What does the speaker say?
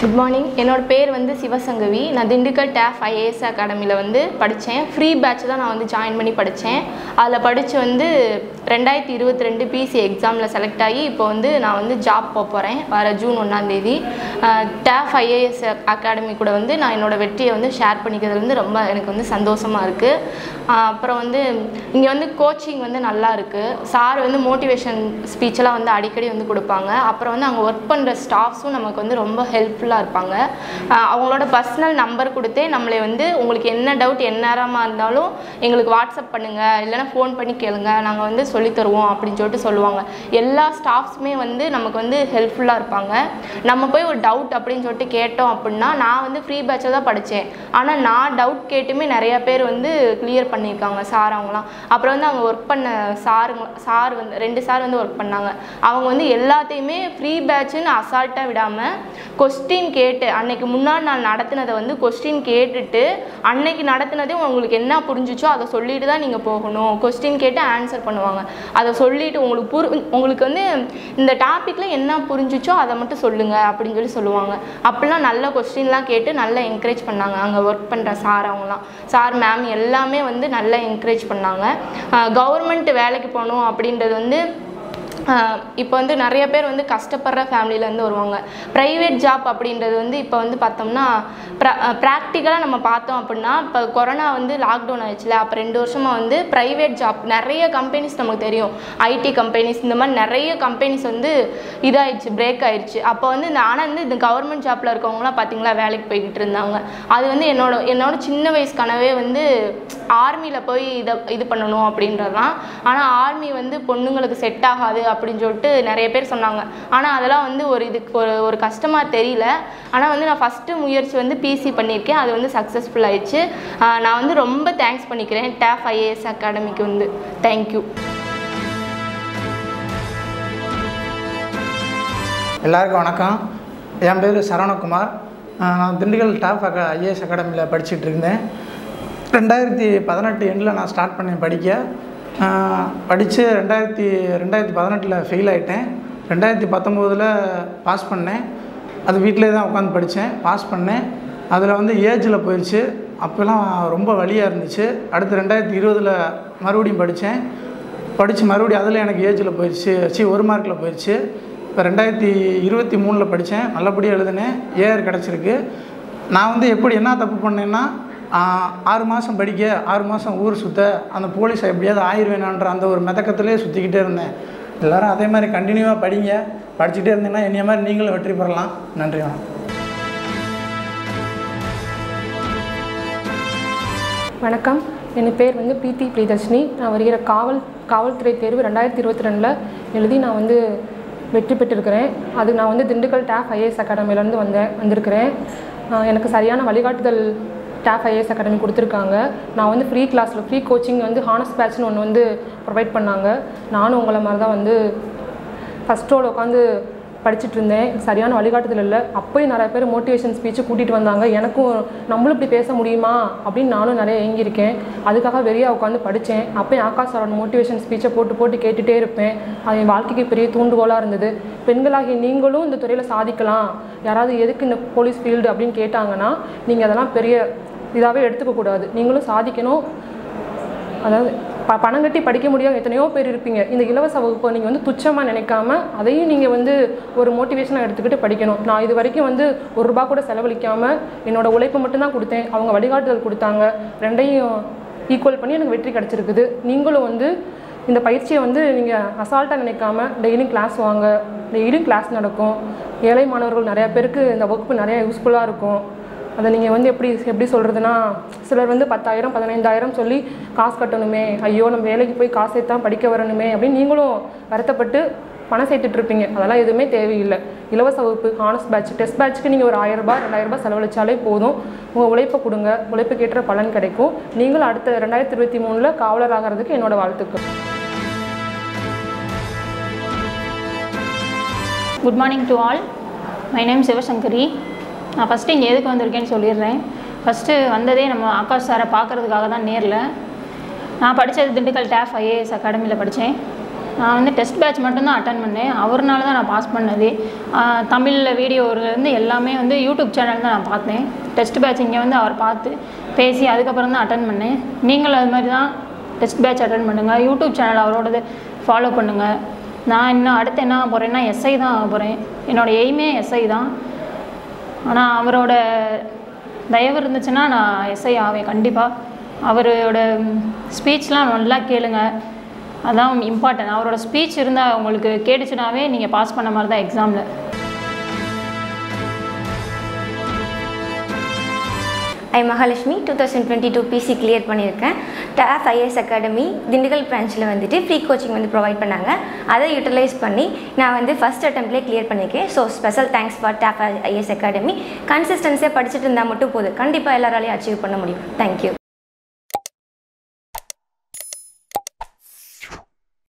Good morning என்னோட பேர் வந்து சிவசங்கவி. நான் திண்டுக்கல் டேஃப் ஐஏஎஸ் அகாடமியில் வந்து படித்தேன் ஃப்ரீ பேட்ச் தான் நான் வந்து ஜாயின் பண்ணி படித்தேன் அதில் படித்து வந்து ரெண்டாயிரத்தி இருபத்தி ரெண்டு பிசி எக்ஸாமில் செலக்ட் ஆகி இப்போ வந்து நான் வந்து ஜாப் போக போகிறேன் வர ஜூன் ஒன்றாந்தேதி டேஃப் ஐஏஎஸ் அகாடமி கூட வந்து நான் என்னோட வெற்றியை வந்து ஷேர் பண்ணிக்கிறது வந்து ரொம்ப எனக்கு வந்து சந்தோஷமாக இருக்குது அப்புறம் வந்து இங்கே வந்து கோச்சிங் வந்து நல்லா இருக்குது சார் வந்து மோட்டிவேஷன் ஸ்பீச்செல்லாம் வந்து அடிக்கடி வந்து கொடுப்பாங்க. அப்புறம் வந்து அங்கே ஒர்க் பண்ணுற ஸ்டாஃப்ஸும் நமக்கு வந்து ரொம்ப ஹெல்ப்ஃபுல் ஹெல்ப்ஃபுல்லாக இருப்பாங்க. அவங்களோட பர்சனல் நம்பர் கொடுத்தே நம்மளை வந்து உங்களுக்கு என்ன டவுட் என்ன நேரமாக இருந்தாலும் எங்களுக்கு வாட்ஸ்அப் பண்ணுங்கள் இல்லைன்னா ஃபோன் பண்ணி கேளுங்க. நாங்கள் வந்து சொல்லித் தருவோம் அப்படின்னு சொல்லிட்டு சொல்லுவாங்க. எல்லா ஸ்டாஃப்ஸுமே வந்து நமக்கு வந்து ஹெல்ப்ஃபுல்லாக இருப்பாங்க. நம்ம போய் ஒரு டவுட் அப்படின்னு சொல்லிட்டு கேட்டோம் அப்படின்னா நான் வந்து ஃப்ரீ பேட்சில் தான் படித்தேன். ஆனால் நான் டவுட் கேட்டுமே நிறைய பேர் வந்து கிளியர் பண்ணியிருக்காங்க சார் அவங்களாம் அப்புறம் வந்து அவங்க ஒர்க் பண்ண சாருங்க சார் வந்து ரெண்டு சார் வந்து ஒர்க் பண்ணாங்க. அவங்க வந்து எல்லாத்தையுமே ஃப்ரீ பேட்சுன்னு அசால்ட்டாக விடாமல் கொஸ்டின் கேட்டு அன்னைக்கு முன்னாடி நான் நடத்தினதை வந்து கொஸ்டின் கேட்டுட்டு அன்னைக்கு நடத்தினதே உங்களுக்கு என்ன புரிஞ்சிச்சோ அதை சொல்லிட்டு தான் நீங்கள் போகணும். கொஸ்டின் கேட்டு ஆன்சர் பண்ணுவாங்க. அதை சொல்லிட்டு உங்களுக்கு புரி உங்களுக்கு வந்து இந்த டாப்பிக்கில் என்ன புரிஞ்சுச்சோ அதை மட்டும் சொல்லுங்கள் அப்படின்னு சொல்லி சொல்லுவாங்க. அப்படிலாம் நல்ல கொஸ்டின்லாம் கேட்டு நல்லா என்கரேஜ் பண்ணாங்க. அங்கே ஒர்க் பண்ணுற சார் அவங்களாம் சார் மேம் எல்லாமே வந்து நல்லா என்கரேஜ் பண்ணாங்க. கவர்மெண்ட் வேலைக்கு போகணும் அப்படின்றது வந்து இப்போ வந்து நிறைய பேர் வந்து கஷ்டப்படுற ஃபேமிலியிலேருந்து வருவாங்க. ப்ரைவேட் ஜாப் அப்படின்றது வந்து இப்போ வந்து பார்த்தோம்னா ப்ராக்டிக்கலாக நம்ம பார்த்தோம் அப்படின்னா இப்போ கொரோனா வந்து லாக்டவுன் ஆயிடுச்சுல அப்போ ரெண்டு வருஷமாக வந்து ப்ரைவேட் ஜாப் நிறைய கம்பெனிஸ் நமக்கு தெரியும். ஐடி கம்பெனிஸ் இந்த மாதிரி நிறைய கம்பெனிஸ் வந்து இதாகிடுச்சு பிரேக் ஆயிடுச்சு. அப்போ வந்து இந்த ஆனால் வந்து இந்த கவர்மெண்ட் ஜாப்பில் இருக்கவங்களாம் பார்த்தீங்களா வேலைக்கு போய்கிட்டு இருந்தாங்க. அது வந்து என்னோட என்னோட சின்ன வயசு கனவே வந்து ஆர்மியில் போய் இதை இது பண்ணணும் அப்படின்றது தான் ஆனால் ஆர்மி வந்து பொண்ணுங்களுக்கு செட் ஆகாது அப்படின்னு சொல்லிட்டு நிறைய பேர் சொன்னாங்க. ஆனால் அதெல்லாம் வந்து ஒரு இதுக்கு ஒரு ஒரு கஷ்டமாக தெரியல. ஆனால் வந்து நான் ஃபஸ்ட்டு முயற்சி வந்து பிசி பண்ணியிருக்கேன். அது வந்து சக்ஸஸ்ஃபுல் ஆயிடுச்சு. நான் வந்து ரொம்ப தேங்க்ஸ் பண்ணிக்கிறேன் டேஃப் ஐஏஎஸ் அகாடமிக்கு வந்து. தேங்க்யூ எல்லாருக்கும் வணக்கம். என் பேர் சரவணகுமார். நான் திண்டுக்கல் டாப் அக்கா ஐஏஎஸ் அகாடமியில் படிச்சுட்டு இருந்தேன். ரெண்டாயிரத்தி பதினெட்டு எண்டில் நான் ஸ்டார்ட் பண்ணேன் படிக்க. படித்து ரெண்டாயிரத்தி ரெண்டாயிரத்தி பதினெட்டில் ஃபெயில் ஆகிட்டேன் ரெண்டாயிரத்தி பத்தொம்போதில் பாஸ் பண்ணேன். அது வீட்டிலே தான் உட்காந்து படித்தேன் பாஸ் பண்ணேன். அதில் வந்து ஏஜில் போயிடுச்சு அப்போல்லாம் ரொம்ப வலியாக இருந்துச்சு. அடுத்து ரெண்டாயிரத்தி இருபதில் மறுபடியும் படித்தேன் படித்து மறுபடியும் அதில் எனக்கு ஏஜில் போயிடுச்சு சி ஒரு மார்க்கில் போயிடுச்சு இப்போ ரெண்டாயிரத்தி இருபத்தி மூணில் படித்தேன் நல்லபடியாக எழுதினேன். ஏஆர் கிடச்சிருக்கு. நான் வந்து எப்படி என்ன தப்பு பண்ணேன்னா ஆறு மாதம் படிக்க ஆறு மாதம் ஊர் சுற்ற அந்த போலீஸ் எப்படியாவது ஆயிடுவேனான்ற அந்த ஒரு மெதக்கத்திலே சுற்றிக்கிட்டே இருந்தேன். எல்லோரும் அதே மாதிரி கண்டினியூவாக படிங்க. படிச்சுட்டே இருந்தீங்கன்னா என்னைய மாதிரி நீங்களும் வெற்றி பெறலாம். நன்றி வணக்கம். வணக்கம். என் பேர் வந்து பிரீத்தி பிரியதர்ஷினி. நான் வருகிற காவல் காவல்துறை தேர்வு ரெண்டாயிரத்தி இருபத்தி ரெண்டில் எழுதி நான் வந்து வெற்றி பெற்றிருக்கிறேன். அது நான் வந்து திண்டுக்கல் டேஃப் ஐஏஎஸ் அகாடமிலேருந்து வந்தேன் வந்திருக்கிறேன். எனக்கு சரியான வழிகாட்டுதல் ஸ்டாஃப் ஐஏஎஸ் அகாடமி கொடுத்துருக்காங்க. நான் வந்து ஃப்ரீ கிளாஸில் ஃப்ரீ கோச்சிங் வந்து ஹானஸ் பேட்ச்னு ஒன்று வந்து ப்ரொவைட் பண்ணாங்க. நானும் உங்களை மாதிரி தான் வந்து ஃபஸ்ட் உட்காந்து படிச்சுட்டு இருந்தேன் சரியான வழிகாட்டுதல் இல்லை. அப்போயும் நிறைய பேர் மோட்டிவேஷன் ஸ்பீச்சு கூட்டிகிட்டு வந்தாங்க. எனக்கும் நம்மளும் இப்படி பேச முடியுமா? அப்படின்னு நானும் நிறைய ஏங்கியிருக்கேன். அதுக்காக வெளியே உட்காந்து படித்தேன் அப்போயும் ஆகாஷ் சாரோட மோட்டிவேஷன் ஸ்பீச்சை போட்டு போட்டு கேட்டுகிட்டே இருப்பேன். அது என் வாழ்க்கைக்கு பெரிய தூண்டுகோலாக இருந்தது. பெண்களாகிய நீங்களும் இந்த துறையில் சாதிக்கலாம். யாராவது எதுக்கு இந்த போலீஸ் ஃபீல்டு அப்படின்னு கேட்டாங்கன்னா நீங்கள் அதெல்லாம் பெரிய இதாகவே எடுத்துக்கக்கூடாது. நீங்களும் சாதிக்கணும். அதாவது ப பணம் கட்டி படிக்க முடியாது எத்தனையோ பேர் இருப்பீங்க. இந்த இலவச வகுப்பை நீங்கள் வந்து துச்சமாக நினைக்காம அதையும் நீங்கள் வந்து ஒரு மோட்டிவேஷனாக எடுத்துக்கிட்டு படிக்கணும். நான் இது வரைக்கும் வந்து ஒரு ரூபா கூட செலவழிக்காமல் என்னோட உழைப்பு மட்டும்தான் கொடுத்தேன். அவங்க வழிகாட்டுதல் கொடுத்தாங்க. ரெண்டையும் ஈக்குவல் பண்ணி எனக்கு வெற்றி கிடச்சிருக்குது. நீங்களும் வந்து இந்த பயிற்சியை வந்து நீங்கள் அசால்ட்டாக நினைக்காம டெய்லியும் கிளாஸ் வாங்க. டெய்லியும் கிளாஸ் நடக்கும். ஏழை மாணவர்கள் நிறையா பேருக்கு இந்த வகுப்பு நிறையா யூஸ்ஃபுல்லாக இருக்கும். அதை நீங்கள் வந்து எப்படி எப்படி சொல்கிறதுனா சிலர் வந்து பத்தாயிரம் பதினைந்தாயிரம் சொல்லி காசு கட்டணுமே. ஐயோ நம்ம வேலைக்கு போய் காசு சேர்த்து தான் படிக்க வரணுமே அப்படின்னு நீங்களும் வருத்தப்பட்டு பணம் சேர்த்துட்ருப்பீங்க அதெல்லாம் எதுவுமே தேவையில்லை. இலவச வகுப்பு ஹானஸ் பேட்ச் டெஸ்ட் பேட்ச்க்கு நீங்கள் ஒரு ஆயிரரூபா ரெண்டாயிரரூபா செலவழிச்சாலே போதும். உங்கள் உழைப்பை கொடுங்க. உழைப்புக்கேற்ற பலன் கிடைக்கும். நீங்களும் அடுத்த ரெண்டாயிரத்தி இருபத்தி மூணில் காவலர் ஆகிறதுக்கு என்னோடய வாழ்த்துக்கள். Good morning to all my name Sivasankari நான் ஃபஸ்ட்டு இங்கே எதுக்கு வந்திருக்கேன்னு சொல்லிடுறேன். ஃபஸ்ட்டு வந்ததே நம்ம ஆகாஷ் சாரை பார்க்குறதுக்காக தான் நேரில். நான் படித்தது திண்டுக்கல் டேஃப் ஐஏஎஸ் அகாடமியில் படித்தேன் நான் வந்து டெஸ்ட் பேட்ச் மட்டும்தான் அட்டன் பண்ணேன். அவர்னால தான் நான் பாஸ் பண்ணது. தமிழில் வீடியோலேருந்து எல்லாமே வந்து யூடியூப் சேனல் தான் நான் பார்த்தேன். டெஸ்ட் பேட்ச் இங்கே வந்து அவர் பார்த்து பேசி அதுக்கப்புறம் தான் அட்டன் பண்ணேன். நீங்களும் அது மாதிரி தான் டெஸ்ட் பேட்ச் அட்டன் பண்ணுங்கள் யூடியூப் சேனல் அவரோடது ஃபாலோ பண்ணுங்கள் நான் இன்னும் அடுத்து என்ன ஆக போகிறேன்னா எஸ்ஐ தான் ஆக போகிறேன் என்னோடய எய்மே எஸ்ஐ தான். ஆனால் அவரோட தயவு இருந்துச்சுன்னா நான் எஸ்ஐ ஆவேன் கண்டிப்பாக அவரோட ஸ்பீச்லாம் நல்லா கேளுங்க. அதான் இம்பார்ட்டன்ட் அவரோட ஸ்பீச் இருந்தால் உங்களுக்கு கேட்டுச்சுனாவே நீங்கள் பாஸ் பண்ண மாதிரி தான் எக்ஸாமில் I Mahalakshmi two thousand twenty two PC clear பண்ணியிருக்கேன். டாஃப் ஐஏஎஸ் அகாடமி திண்டுக்கல் பிரான்ச்சில் வந்துட்டு ஃப்ரீ கோச்சிங் வந்து ப்ரொவைட் பண்ணாங்க. அதை யூட்டிலைஸ் பண்ணி நான் வந்து ஃபஸ்ட் அட்டம்ப்ட்லேயே கிளியர் பண்ணியிருக்கேன் so special thanks for TAF IAS academy கன்சிஸ்டன்ஸியாக படிச்சுட்டு இருந்தால் மட்டும் போதும். கண்டிப்பாக எல்லாராலையும் அச்சீவ் பண்ண முடியும். தேங்க்யூ